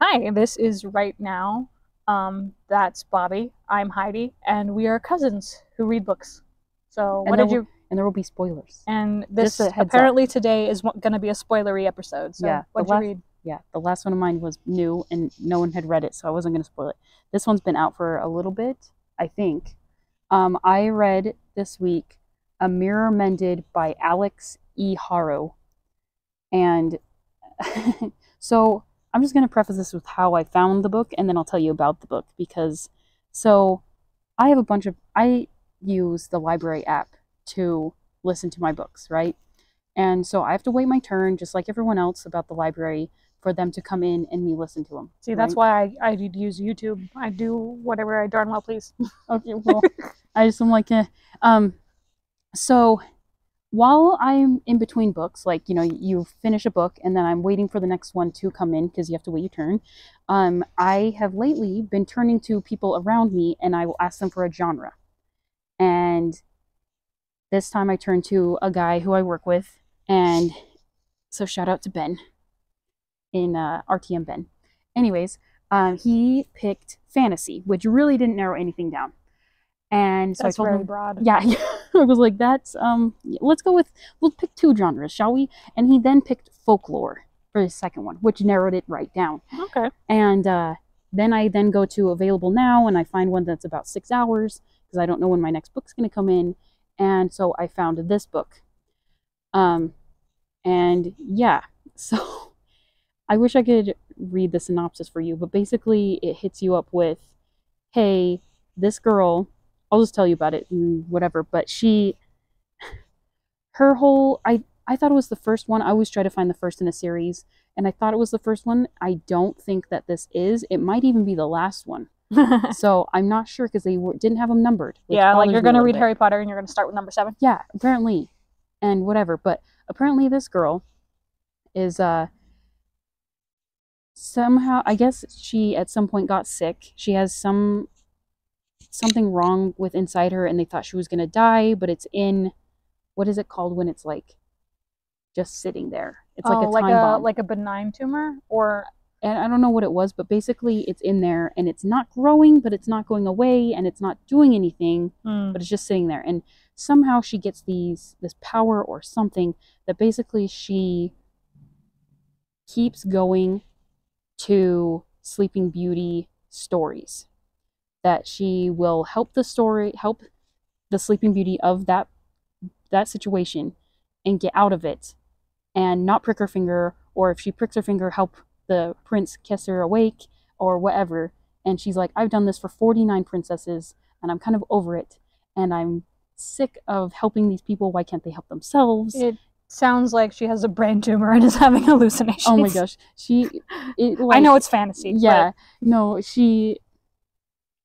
Hi, this is Write Now. Um, that's Bobby. I'm Heidi, and we are cousins who read books. So, And what did will- you? And there will be spoilers. And this Just a heads up. apparently today is going to be a spoilery episode. So, Yeah, the what'd you last- read? Yeah, the last one of mine was new and no one had read it, so I wasn't going to spoil it. This one's been out for a little bit, I think. Um, I read this week A Mirror Mended by Alex E. Haro. And so I'm just going to preface this with how I found the book and then I'll tell you about the book because so I have a bunch of I use the library app to listen to my books, right? And so I have to wait my turn just like everyone else about the library for them to come in and me listen to them. See, that's why I, I did use YouTube. I do whatever I darn well please. Okay, well, I just am like, eh. um, so while I'm in between books, like you know, you finish a book and then I'm waiting for the next one to come in because you have to wait your turn. Um, I have lately been turning to people around me and I will ask them for a genre. And this time I turned to a guy who I work with, and so shout out to Ben in uh, RTM Ben. Anyways, um, he picked fantasy, which really didn't narrow anything down. And so That's I told him, broad. yeah, I was like, that's um, let's go with we'll pick two genres, shall we? And he then picked folklore for his second one, which narrowed it right down. Okay. And uh, then I then go to available now, and I find one that's about six hours because I don't know when my next book's going to come in. And so I found this book. Um, and yeah, so I wish I could read the synopsis for you, but basically it hits you up with, hey, this girl, I'll just tell you about it and whatever, but she, her whole, I, I thought it was the first one. I always try to find the first in a series, and I thought it was the first one. I don't think that this is. It might even be the last one. so I'm not sure because they were, didn't have them numbered. yeah, like you're gonna read bit. Harry Potter and you're gonna start with number seven. Yeah, apparently, and whatever. But apparently, this girl is uh somehow. I guess she at some point got sick. She has some something wrong with inside her, and they thought she was gonna die. But it's in what is it called when it's like just sitting there? It's like oh, a like time a bomb. like a benign tumor, or and I don't know what it was, but basically it's in there and it's not growing, but it's not going away and it's not doing anything, Hmm. but it's just sitting there. And somehow she gets these this power or something that basically she keeps going to Sleeping Beauty stories. That she will help the story help the Sleeping Beauty of that that situation and get out of it and not prick her finger or if she pricks her finger help the prince kiss her awake or whatever and she's like i've done this for 49 princesses and i'm kind of over it and i'm sick of helping these people why can't they help themselves it sounds like she has a brain tumor and is having hallucinations. oh my gosh she it, I know it's fantasy. but- yeah no she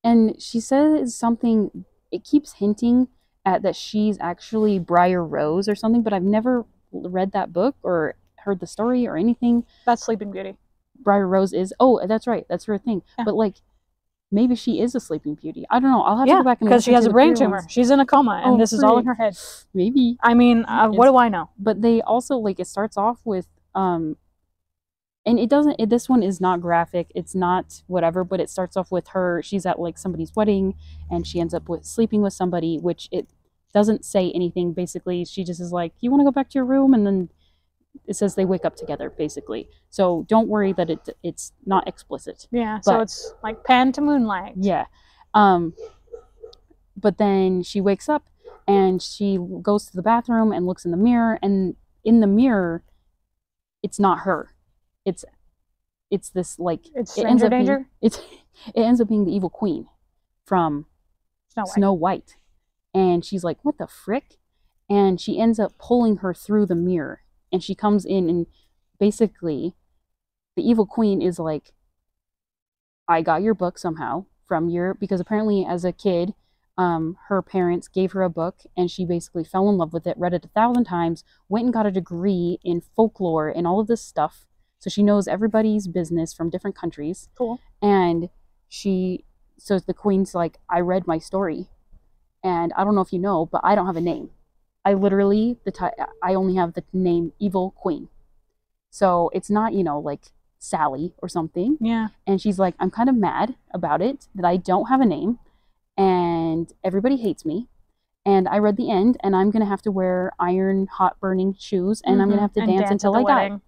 and she says something it keeps hinting at that she's actually briar rose or something but i've never read that book or heard the story or anything that's Sleeping Beauty. briar rose is oh that's right that's her thing Yeah. but like maybe she is a sleeping beauty i don't know i'll have to go back and because she has a brain tumor. ones. She's in a coma, and Oh, this is all in her head. maybe I mean, uh, what do I know? but they also like it starts off with um and it doesn't it, this one is not graphic it's not whatever but it starts off with her she's at like somebody's wedding and she ends up with sleeping with somebody which it doesn't say anything basically she just is like you want to go back to your room and then it says they wake up together basically so don't worry that it it's not explicit Yeah, so it's like Pan to Moonlight. yeah. Um but then she wakes up and she goes to the bathroom and looks in the mirror and in the mirror it's not her. It's it's this like It's it ends up being- it's it ends up being the evil queen from Snow White. Snow White. And she's like, "What the frick?" And she ends up pulling her through the mirror and she comes in and basically the evil queen is like I got your book somehow from your because apparently as a kid, um, her parents gave her a book and she basically fell in love with it, read it a thousand times, went and got a degree in folklore and all of this stuff. So she knows everybody's business from different countries. Cool. And she so the queen's like, I read my story. And I don't know if you know, but I don't have a name. I literally the ti- I only have the name Evil Queen. So it's not, you know, like Sally or something. Yeah. And she's like, I'm kind of mad about it that I don't have a name and everybody hates me. And I read the end and I'm going to have to wear iron hot burning shoes and I'm going Mhm. to have to And dance, at until I die.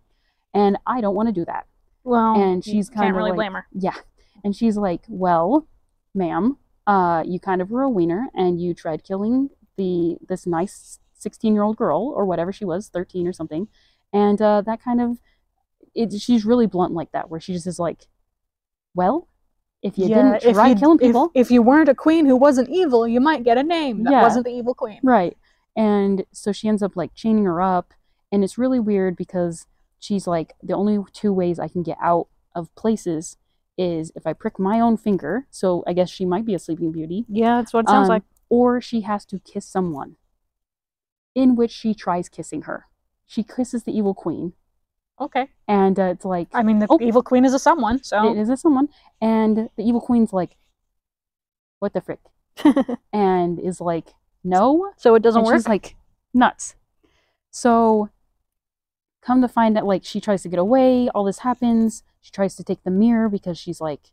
And I don't want to do that. Well, And she's kinda really like- blame her. Yeah. And she's like, Well, ma'am, uh, you kind of were a wiener and you tried killing the this nice 16 year old girl or whatever she was, 13 or something. And uh, that kind of, it, she's really blunt like that, where she just is like, Well, if you didn't try killing if- people, If, you weren't a queen who wasn't evil, you might get a name that Yeah. wasn't the evil queen. Right. And so she ends up like chaining her up. And it's really weird because she's like, the only two ways I can get out of places is if I prick my own finger. So I guess she might be a sleeping beauty. Yeah, that's what it sounds um, like. Or she has to kiss someone, in which she tries kissing her. She kisses the evil queen. Okay. And uh, it's like, I mean, the Oh. evil queen is a someone, so it is a someone. And the evil queen's like, what the frick? and is like, no. so it doesn't and work. she's like nuts. So come to find out, like she tries to get away. All this happens. She tries to take the mirror because she's like,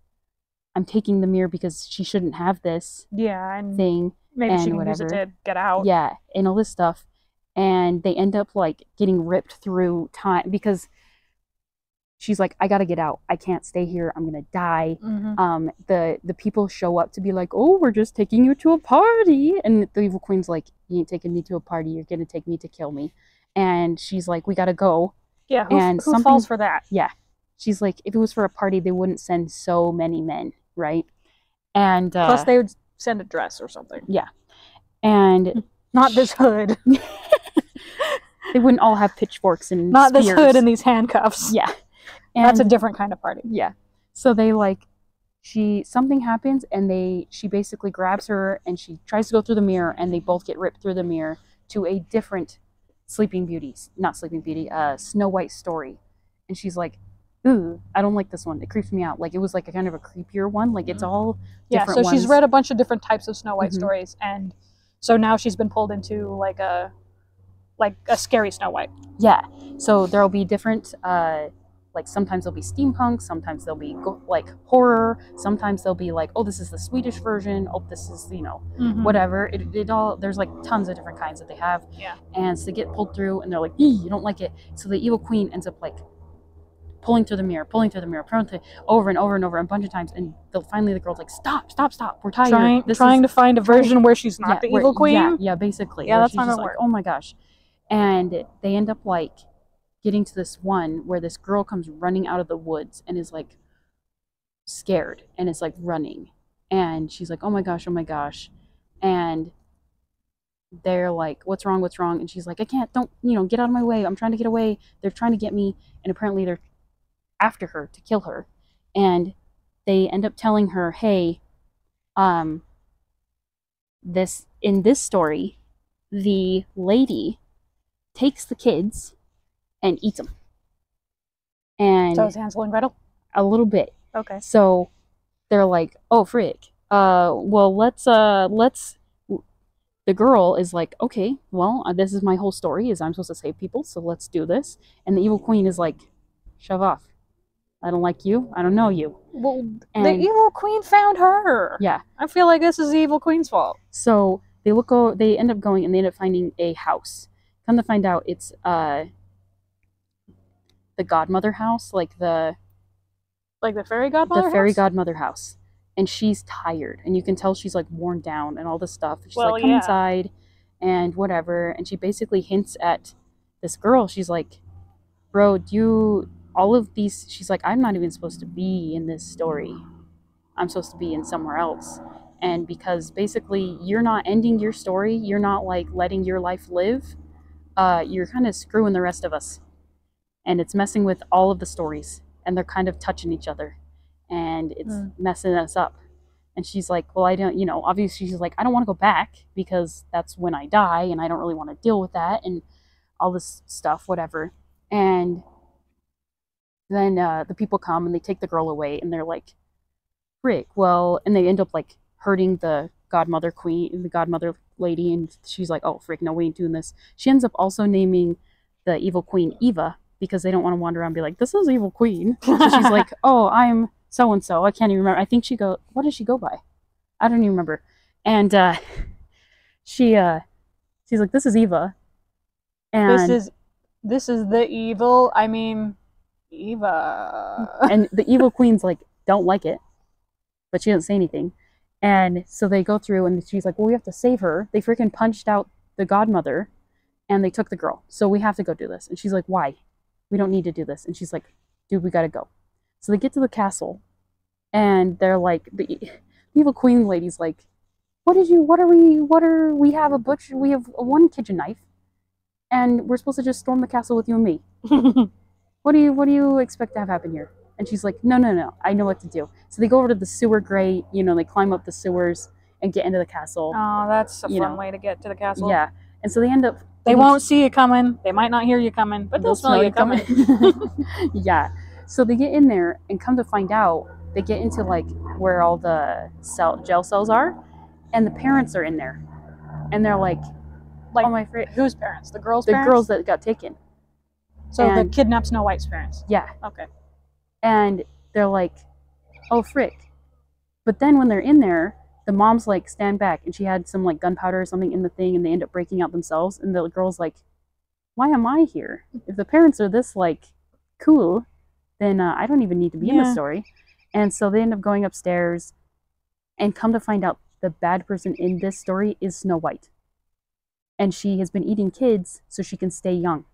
I'm taking the mirror because she shouldn't have this yeah, and thing. maybe she and can use it to get out. Yeah, and all this stuff. And they end up like getting ripped through time because she's like, I gotta get out. I can't stay here. I'm gonna die. Mhm. Um, the the people show up to be like, oh, we're just taking you to a party, and the evil queen's like, you ain't taking me to a party. You're gonna take me to kill me. And she's like, we gotta go. Yeah, who, and who falls for that? Yeah, she's like, if it was for a party, they wouldn't send so many men, right? And uh, Plus, they would send a dress or something. Yeah, and Not this hood. they wouldn't all have pitchforks and Not this hood and these handcuffs. yeah. That's a different kind of party. Yeah. So they like she something happens and they she basically grabs her and she tries to go through the mirror and they both get ripped through the mirror to a different Sleeping Beauty, not Sleeping Beauty, uh Snow White story. And she's like, "Ooh, I don't like this one. It creeps me out." Like it was like a kind of a creepier one. Like it's all Yeah, so different she's read a bunch of different types of Snow White Mhm. stories, and so now she's been pulled into like a like a scary Snow White. Yeah. So there'll be different, uh, like sometimes there'll be steampunk, sometimes there'll be go- like horror, sometimes there'll be like, oh, this is the Swedish version, oh, this is, you know, Mm-hmm. whatever. It, it all, there's like tons of different kinds that they have. Yeah. And so they get pulled through and they're like, you don't like it. So the evil queen ends up like pulling through the mirror, pulling through the mirror, pulling through, over and over and over a bunch of times. And they'll finally the girl's like, stop, stop, stop. We're tired. Trying This trying is- to find a version where she's not yeah, the where- evil queen. Yeah, yeah, basically. Yeah, that's not gonna like, work. oh my gosh. And they end up like getting to this one where this girl comes running out of the woods and is like scared and is like running. And she's like, oh my gosh, oh my gosh. And they're like, what's wrong, what's wrong? And she's like, I can't, don't, you know, get out of my way. I'm trying to get away. They're trying to get me. And apparently they're after her to kill her. And they end up telling her, hey, um, this in this story, the lady takes the kids and eats them, and So it's Hansel and Gretel. a little bit. Okay. So they're like, "Oh, frick. Uh, well, let's uh, let's." The girl is like, "Okay, well, uh, this is my whole story. Is I'm supposed to save people, so let's do this." And the evil queen is like, "Shove off. I don't like you. I don't know you." Well, the evil queen found her. Yeah. I feel like this is the evil queen's fault. So they look. O- they end up going and they end up finding a house. Come to find out, it's uh the godmother house, like the Like the fairy godmother. the fairy house? godmother house. And she's tired, and you can tell she's like worn down and all this stuff. She's Well, like, "Come yeah. inside," and whatever. And she basically hints at this girl. She's like, "Bro, do you all of these?" She's like, "I'm not even supposed to be in this story. I'm supposed to be in somewhere else." And because basically you're not ending your story, you're not like letting your life live. Uh, you're kind of screwing the rest of us, and it's messing with all of the stories, and they're kind of touching each other and it's Mm. messing us up. And she's like, Well, I don't, you know, obviously she's like, I don't want to go back because that's when I die and I don't really want to deal with that and all this stuff, whatever. And then uh, the people come and they take the girl away and they're like, Frick, well, and they end up like hurting the godmother queen, the godmother lady. And she's like, Oh, frick, no, we ain't doing this. She ends up also naming the evil queen Eva because they don't want to wander around and be like, "This is evil queen." So she's like, "Oh, I'm so and so." I can't even remember. I think she go. What does she go by? I don't even remember. And uh, she uh, she's like, "This is Eva." And This is this is the evil. I mean, Eva. and the evil queen's like don't like it but she doesn't say anything and so they go through and she's like well we have to save her they freaking punched out the godmother and they took the girl so we have to go do this and she's like why we don't need to do this. And she's like dude we gotta go. So they get to the castle and they're like the e- evil queen lady's like what did you what are we what are we have a butcher we have one kitchen knife and we're supposed to just storm the castle with you and me. What do you what do you expect to have happen here? And she's like no no no i know what to do. So they go over to the sewer grate you know they climb up the sewers and get into the castle. Oh, that's a fun know. way to get to the castle. yeah. And so they end up They won't see you coming. They might not hear you coming, but they'll, smell you coming. yeah so they get in there and come to find out they get into like where all the cell gel cells are and the parents are in there and they're like Like, oh my fr- Whose parents? The girls' the parents? girls that got taken So and- the kidnapped Snow White's parents. yeah Okay. and they're like, "Oh frick!" But then when they're in there, the mom's like, "Stand back!" and she had some like gunpowder or something in the thing, and they end up breaking out themselves. And the girl's like, "Why am I here? If the parents are this like cool, then uh, I don't even need to be in the story." And so they end up going upstairs, and come to find out, the bad person in this story is Snow White, and she has been eating kids so she can stay young.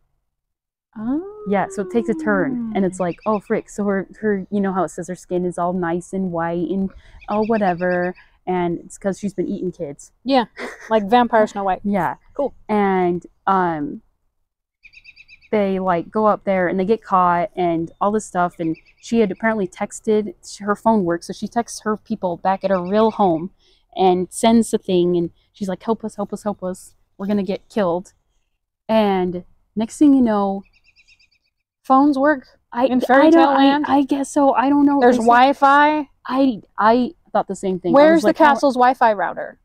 Oh. Yeah, so it takes a turn, and it's like, oh frick. So her, her, you know how it says her skin is all nice and white and oh whatever, and it's because she's been eating kids. Yeah, like Vampire Snow White. Yeah, Cool. And um, they like go up there and they get caught and all this stuff. And she had apparently texted. Her phone works, so she texts her people back at her real home and sends the thing. And she's like, "Help us! Help us! Help us! We're gonna get killed." And next thing you know, Phones work. I In Fairy I Tale I- Land? I, guess so. I don't know. There's Wi-Fi. I I thought the same thing. Where's the like, how- castle's Wi-Fi router?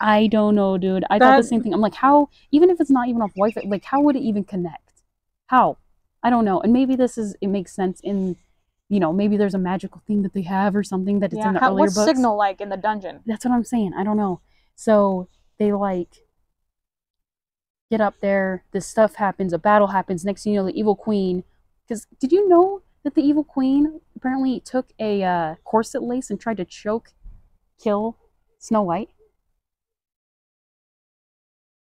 I don't know, dude. I thought the same thing. I'm like, how? Even if it's not even off Wi-Fi, like, how would it even connect? How? I don't know. And maybe this is it makes sense in, you know, maybe there's a magical thing that they have or something that it's yeah. in the How, earlier what's books. signal like in the dungeon? That's what I'm saying. I don't know. So they like get up there. This stuff happens. A battle happens. Next thing you know, the evil queen. Because did you know that the evil queen apparently took a uh, corset lace and tried to choke, kill Snow White?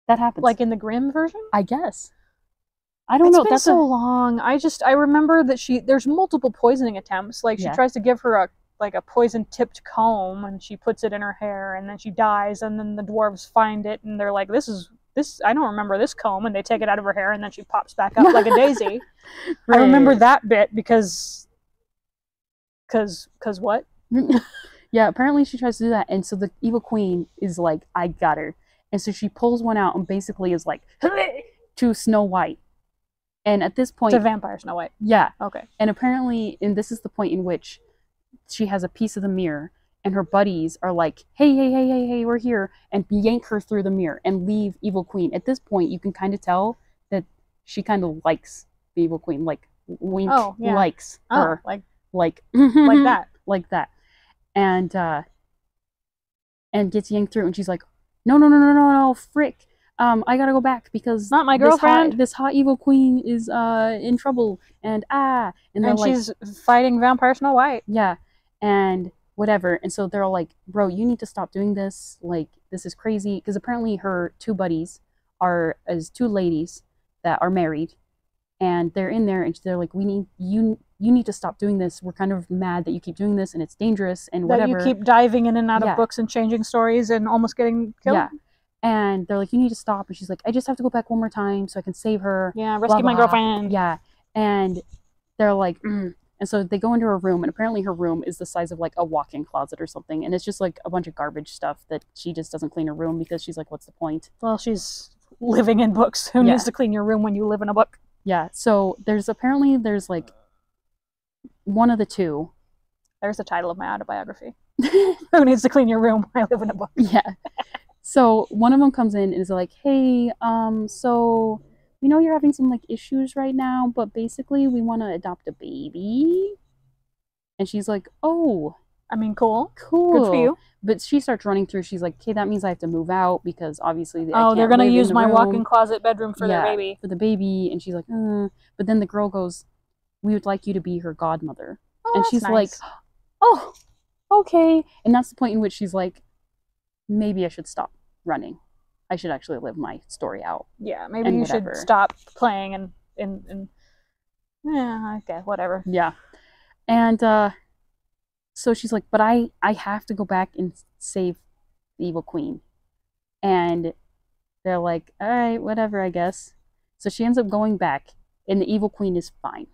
That happens. Like in the Grimm version? I guess. I don't It's know. been That's so a, long. I just I remember that she there's multiple poisoning attempts. Like she Yeah. tries to give her a like a poison tipped comb and she puts it in her hair and then she dies and then the dwarves find it and they're like this is this I don't remember this comb and they take it out of her hair and then she pops back up like a daisy. I remember that bit because cuz cuz what? yeah, apparently she tries to do that, and so the evil queen is like, "I got her," and so she pulls one out and basically is like to Snow White, and at this point, To vampire Snow White. yeah, Okay. and apparently, and this is the point in which she has a piece of the mirror, and her buddies are like, "Hey, hey, hey, hey, hey, we're here," and yank her through the mirror and leave evil queen. At this point, you can kind of tell that she kind of likes the evil queen, like wink, Oh, yeah. likes Oh, her, like like like that. like that and uh and gets yanked through and she's like no no no no no no frick um i gotta go back because Not my this hot- girlfriend. this hot evil queen is uh in trouble and ah and they're And like she's fighting vampire Snow White. yeah and whatever and so they're all like bro you need to stop doing this like this is crazy because apparently her two buddies are as two ladies that are married and they're in there and they're like we need you you need to stop doing this we're kind of mad that you keep doing this and it's dangerous and That whatever you keep diving in and out Yeah. of books and changing stories and almost getting killed. yeah and they're like you need to stop and she's like i just have to go back one more time so i can save her Yeah, blah, rescue my blah. girlfriend. yeah and they're like mm. and so they go into her room and apparently her room is the size of like a walk-in closet or something and it's just like a bunch of garbage stuff that she just doesn't clean her room because she's like what's the point Well, she's living in books. Who Yeah. needs to clean your room when you live in a book? yeah so there's apparently there's like one of the two There's the title of my autobiography. Who needs to clean your room I live in a book? yeah so one of them comes in and is like hey um so we know you're having some like issues right now, but basically we want to adopt a baby. And she's like, oh, I mean, cool. cool. Good for you. But she starts running through. She's like, okay, that means I have to move out because obviously I Oh, they're gonna use the my room walk-in closet bedroom for Yeah. their baby. for the baby. And she's like, uh. but then the girl goes, we would like you to be her godmother. Oh, and she's nice. like, oh, okay. And that's the point in which she's like, maybe I should stop running. I should actually live my story out. yeah, maybe you whatever. should stop playing and and and. Yeah, okay, whatever. Yeah. And uh so she's like, "But I I have to go back and save the evil queen." And they're like, "All right, whatever, I guess." So she ends up going back and the evil queen is fine.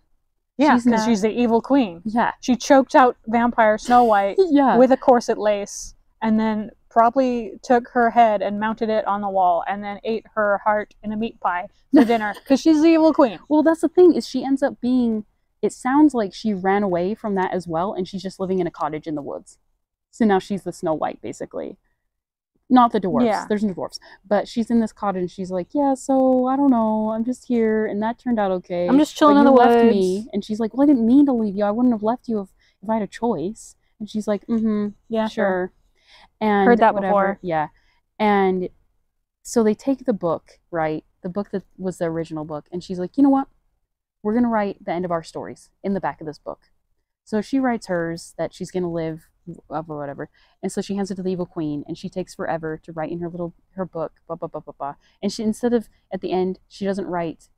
Yeah, because she's the evil queen. Yeah. She choked out vampire Snow White Yeah. with a corset lace, and then probably took her head and mounted it on the wall, and then ate her heart in a meat pie for dinner because she's the evil queen. well, that's the thing is she ends up being it sounds like she ran away from that as well and she's just living in a cottage in the woods. So now she's the Snow White basically. Not the dwarfs. Yeah. There's no dwarfs. But she's in this cottage and she's like, Yeah, so I don't know. I'm just here and that turned out okay. I'm just but chilling in you the left woods. me. And she's like, Well, I didn't mean to leave you. I wouldn't have left you if, if I had a choice. And she's like, Mm-hmm, Yeah, sure. And Heard that whatever. before. Yeah. And so they take the book, right? The book that was the original book, and she's like, you know what? We're gonna write the end of our stories in the back of this book. So she writes hers that she's gonna live or whatever. And so she hands it to the evil queen and she takes forever to write in her little her book, blah blah blah blah blah. And she instead of at the end, she doesn't write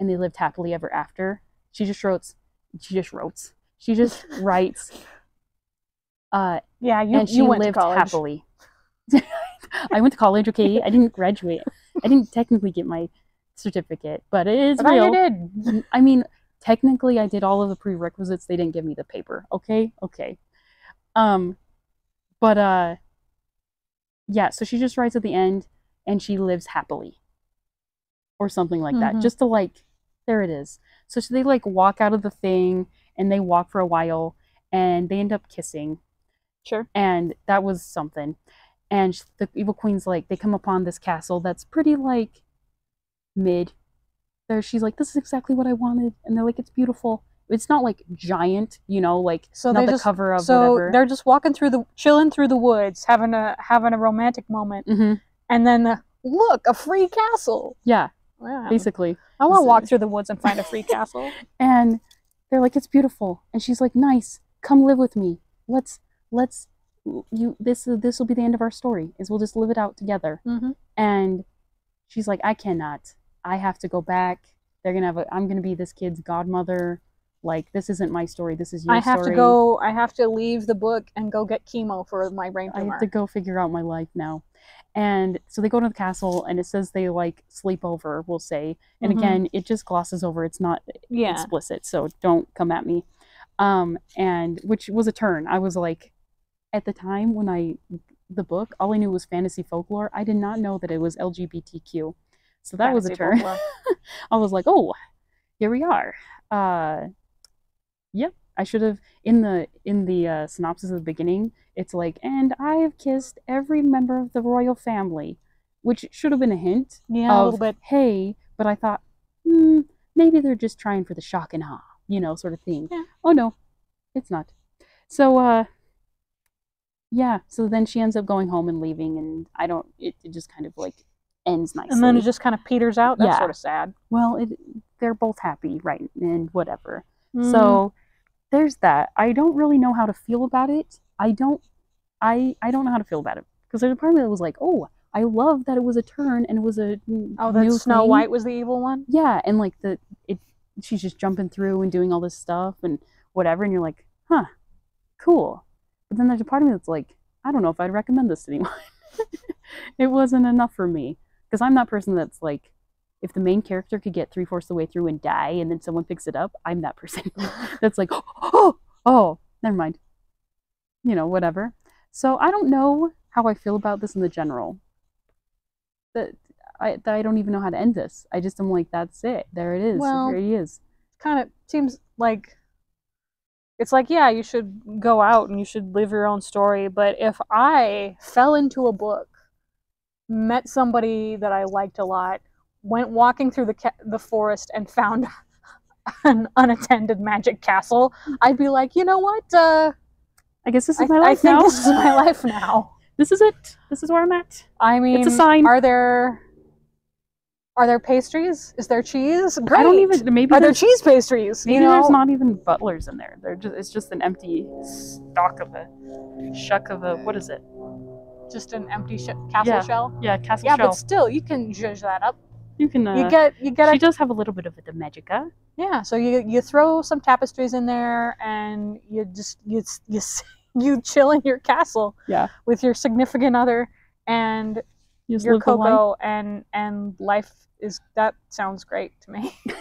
and they lived happily ever after. She just wrote she just wrote. She just writes uh Yeah, you, and she you went lived to college. happily. I went to college, okay? I didn't graduate. I didn't technically get my certificate, but it is I real. you did. I mean, technically I did all of the prerequisites. They didn't give me the paper. Okay? Okay. Um but uh yeah, so she just writes at the end and she lives happily. Or something like that. Mhm. Just to like there it is. So they like walk out of the thing and they walk for a while and they end up kissing Sure. and that was something. And the evil queen's like, they come upon this castle that's pretty like mid. There, she's like, this is exactly what I wanted, and they're like, it's beautiful. It's not like giant, you know, like So not the just cover of so whatever. they're just walking through the chilling through the woods, having a having a romantic moment, hmm and then the, look a free castle. Yeah, Wow. basically. I want to walk through the woods and find a free castle. And they're like, it's beautiful, and she's like, nice, come live with me. Let's let's you this this will be the end of our story. Is we'll just live it out together. hmm and she's like i cannot i have to go back they're gonna have a i'm gonna be this kid's godmother like this isn't my story this is your I have story to go. I have to leave the book and go get chemo for my brain tumor i have to go figure out my life now and so they go to the castle and it says they like sleep over we'll say and Mhm. again it just glosses over it's not yeah. explicit so don't come at me um and which was a turn i was like at the time when i the book all i knew was fantasy folklore i did not know that it was lgbtq so that was a Fantasy turn. I was like, oh, here we are. Uh, yep. I should have in the in the uh, synopsis at the beginning. It's like, and I have kissed every member of the royal family, which should have been a hint Yeah, a little bit. hey. But I thought, hmm, maybe they're just trying for the shock and awe, you know, sort of thing. Yeah. Oh no, it's not. So uh, yeah. So then she ends up going home and leaving, and I don't. It, it just kind of like ends nicely. And then it just kind of peters out. That's Yeah. sort of sad. well, it, they're both happy, right? And whatever. Mm. So there's that. I don't really know how to feel about it. I don't. I I don't know how to feel about it because there's a part of me that was like, oh, I love that it was a turn and it was a oh, that new Snow thing. White was the evil one. Yeah, and like the it, she's just jumping through and doing all this stuff and whatever, and you're like, huh, cool. But then there's a part of me that's like, I don't know if I'd recommend this to anyone. it wasn't enough for me because I'm that person that's like, if the main character could get three fourths of the way through and die, and then someone picks it up, I'm that person that's like, oh, oh, never mind. You know, whatever. So I don't know how I feel about this in the general. That I that I don't even know how to end this. I just am like, that's it. There it is. Well- there he is. kind of seems like it's like yeah you should go out and you should live your own story but if i fell into a book met somebody that i liked a lot went walking through the ca- the forest and found an unattended magic castle, I'd be like, you know what? Uh, I guess this is my I life think now. this is my life now. This is it. This is where I'm at. I mean, It's a sign. Are there are there pastries? Is there cheese? Great. I don't even. Maybe Are there cheese pastries? maybe you know? there's not even butlers in there. They're just. It's just an empty stock of a shuck of a. What is it? just an empty sh- castle Yeah. shell. Yeah, castle Yeah, shell. but still, you can judge that up. You can. Uh, you get you get she a does have a little bit of the magica. yeah. So you you throw some tapestries in there, and you just you you you chill in your castle. Yeah. With your significant other and You your cocoa, and and life is that sounds great to me.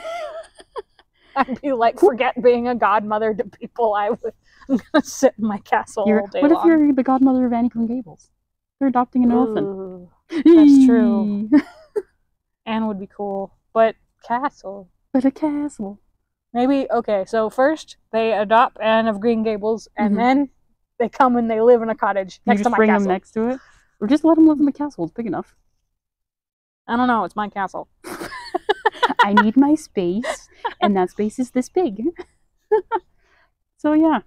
I'd be like, forget being a godmother to people. I would, I'm gonna sit in my castle You're- all day what if you're the godmother of Anne of Green Gables? They're adopting an orphan. That's true. Anne would be cool, but castle. but a castle. Maybe okay. So first they adopt Anne of Green Gables, and Mhm. then they come and they live in a cottage You next to just my bring castle. them next to it, or just let them live in the castle. It's big enough. I don't know. It's my castle. I need my space, and that space is this big. so yeah,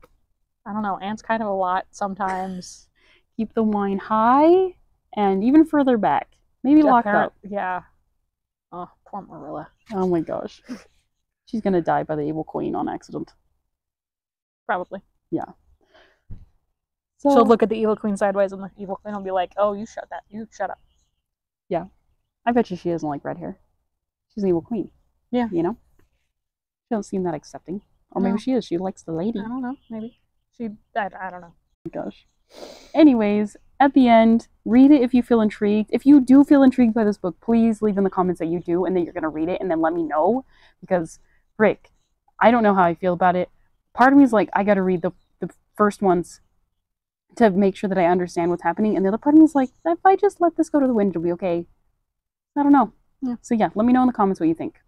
I don't know. Anne's kind of a lot sometimes. keep the wine high and even further back. Maybe locked Apparent- up. Yeah. Oh, poor Marilla. Oh my gosh, she's gonna die by the evil queen on accident. Probably. Yeah. So She'll look at the evil queen sideways, and the evil queen will be like, "Oh, you shut that. You shut up." Yeah. I bet you she doesn't like red hair. She's an evil queen. Yeah. you know. She don't seem that accepting, or maybe No. she is. She likes the lady. I don't know. Maybe she. I, I don't know. Oh my gosh. Anyways, at the end, read it if you feel intrigued. If you do feel intrigued by this book, please leave in the comments that you do and that you're going to read it and then let me know because, Rick, I don't know how I feel about it. Part of me is like, I got to read the, the first ones to make sure that I understand what's happening. And the other part of me is like, if I just let this go to the wind, it'll be okay. I don't know. Yeah. So, yeah, let me know in the comments what you think.